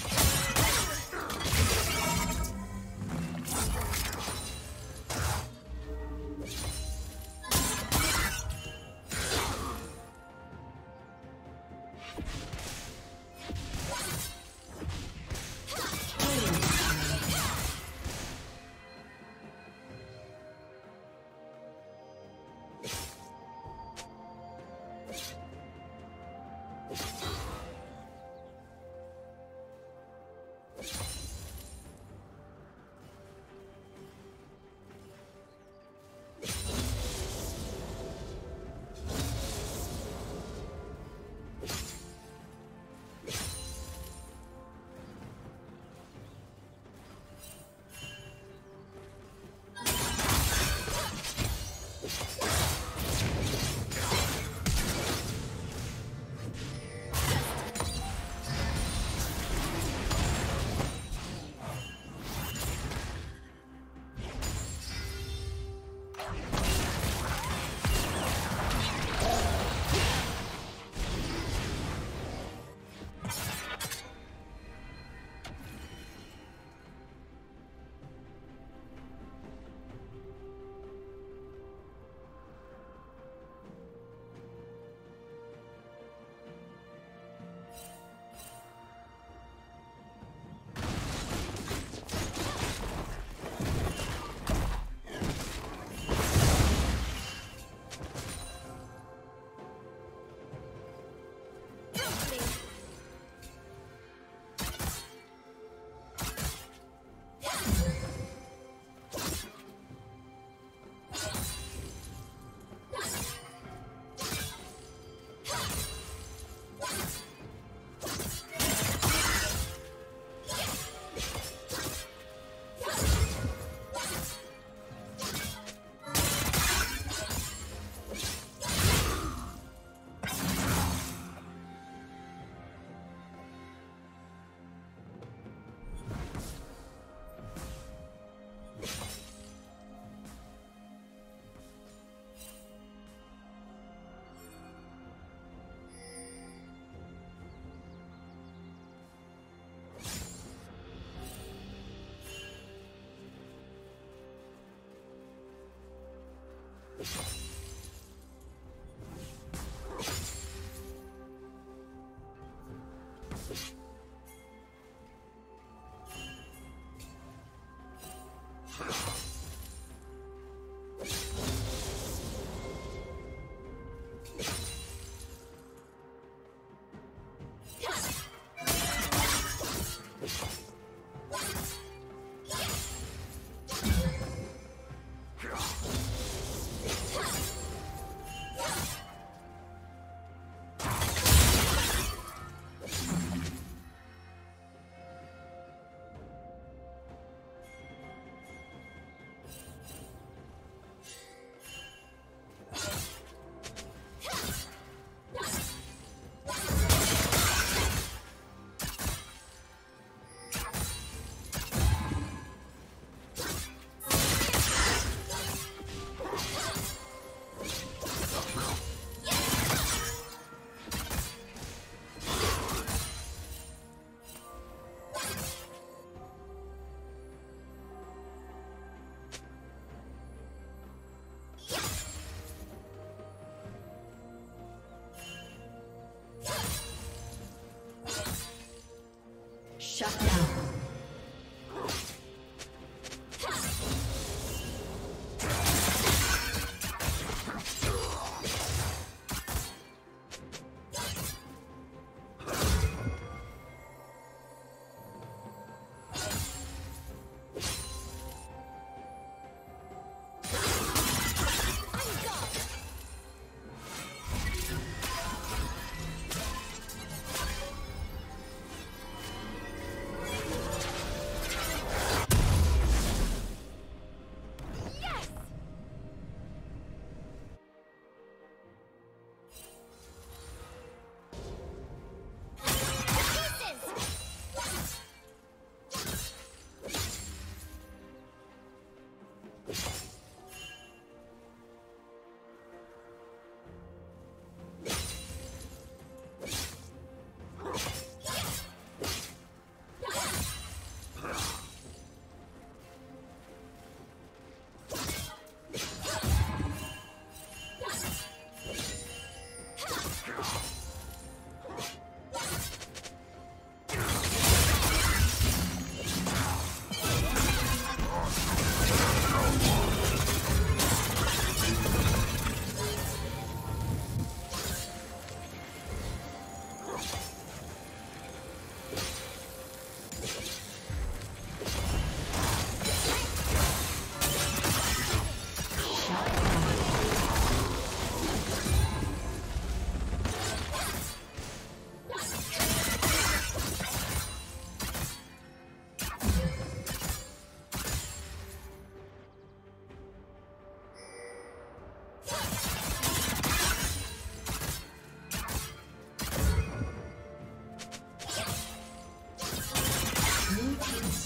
you Shut down.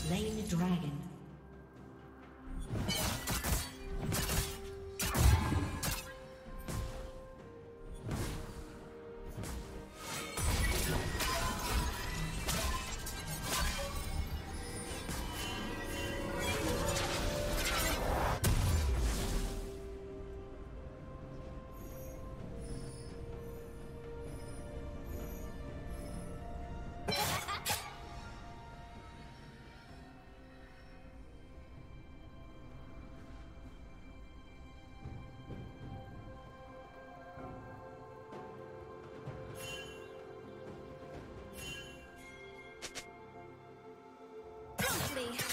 slain the dragon. me.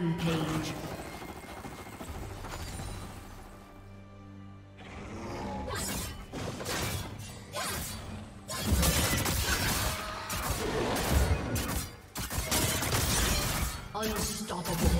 Rampage. Double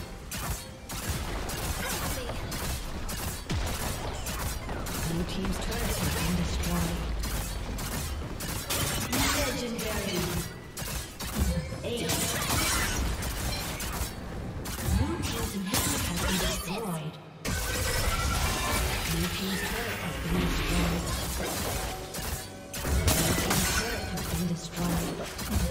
Destroyed.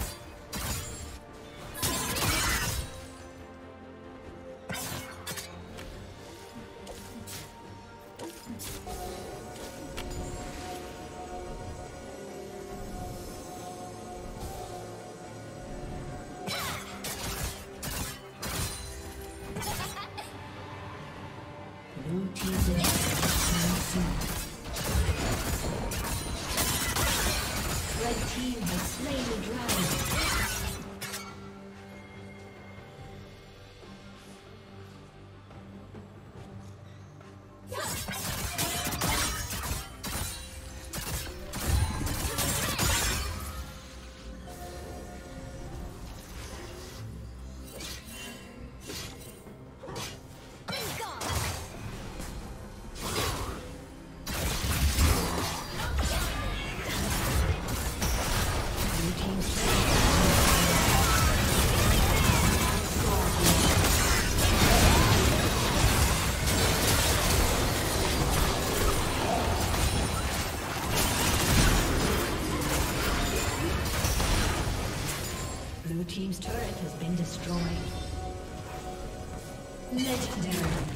Destroyed. Legendary.